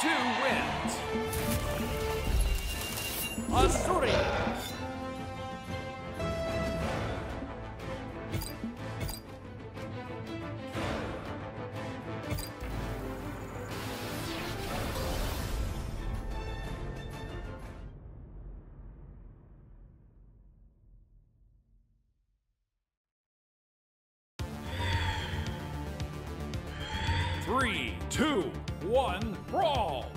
Two wins. Asturi. Three, two, one, brawl!